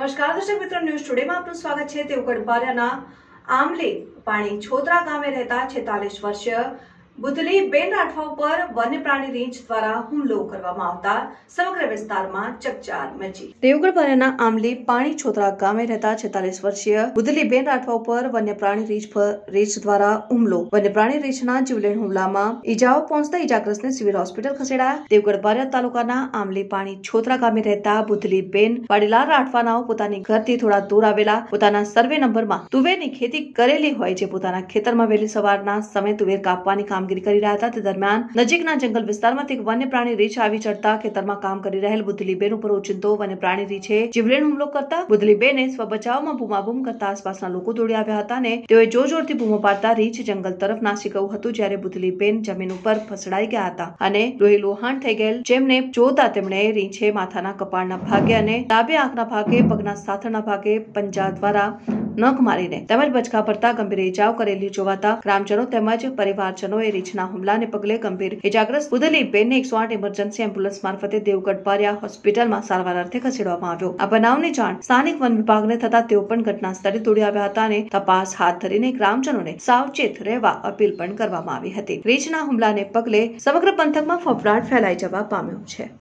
નમસ્કાર, દર્શક મિત્રો, ન્યૂઝ ટુડેમાં આપનું સ્વાગત છે. દેવગઢ બારિયાના આમલી પાણી છોતરા ગામે રહેતા છેતાલીસ વર્ષીય બુધલી બેન રાઠવા ઉપર વન્ય પ્રાણી રેન્જ દ્વારા હુમલો કરવામાં આવતા સમગ્ર વિસ્તારમાં ચકચાર મચી. દેવગઢ બારિયાના આમલી પાણી છોતરા ગામે રહેતા છેતાલીસ વર્ષીય બુધલી બેન રાઠવા ઉપર વન્ય પ્રાણી રેન્જ રેન્જ દ્વારા હુમલો. વન્ય પ્રાણી રેન્જના જીવલેણ હુમલામાં ઈજાઓ પહોંચતા ઈજાગ્રસ્તને સિવિલ હોસ્પિટલ ખસેડાયા. દેવગઢ બારિયા તાલુકાના આમલી પાણી છોતરા ગામે રહેતા બુધલી બેન વાડીલાલ રાઠવાનાઓ પોતાની ઘરથી થોડા દૂર આવેલા પોતાના સર્વે નંબરમાં તુવેરની ખેતી કરેલી હોય જે પોતાના ખેતરમાં વહેલી સવારના સમય તુવેર કાપવાની કામગીરી કરી રહ્યા હતા. તે દરમિયાન નજીકના જંગલ વિસ્તારમાંથી એક વન્ય પ્રાણી રીછ આવી ચડતા ખેતરમાં કામ કરી રહેલ બુધલીબેન ઉપર ઓચિંતો વન્ય પ્રાણી રીછે જીવલેણ હુમલો કરતા બુધલીબેને સ્વ બચાવમાં બૂમાબૂમ કરતા આસપાસના લોકો દોડી આવ્યા હતા અને તેઓએ જોર બૂમો પાડતા રીછ જંગલ તરફ નાસી ગયું હતું, જ્યારે બુધલીબેન જમીન ઉપર ફસડાઈ ગયા હતા અને લોહી લોહાણ થઈ ગયેલ. જેમને જોતા તેમણે રીંછે માથાના કપાળના ભાગે અને ડાબે આંખના ભાગે, પગના સાથળના ભાગે પંજા દ્વારા નખ મારીને તેમજ બચકા પડતા ગંભીર ઇજાઓ કરેલી જોવાતા ગ્રામજનો તેમજ પરિવારજનોએ રીંછના હુમલાને પગલે ગંભીર ઇજાગ્રસ્ત બુધલી બેનને એકસો આઠ ઇમરજન્સી એમ્બ્યુલન્સ મારફતે દેવગઢ બારિયા હોસ્પિટલમાં સારવાર અર્થે ખસેડવામાં આવ્યો. આ બનાવની જાણ સ્થાનિક વન વિભાગને થતા તેઓ પણ ઘટના સ્થળે દોડી આવ્યા હતા અને તપાસ હાથ ધરીને ગ્રામજનોને સાવચેત રહેવા અપીલ પણ કરવામાં આવી હતી. રીંછના હુમલાને પગલે સમગ્ર પંથકમાં ફફડાટ ફેલાઈ જવા પામ્યો છે.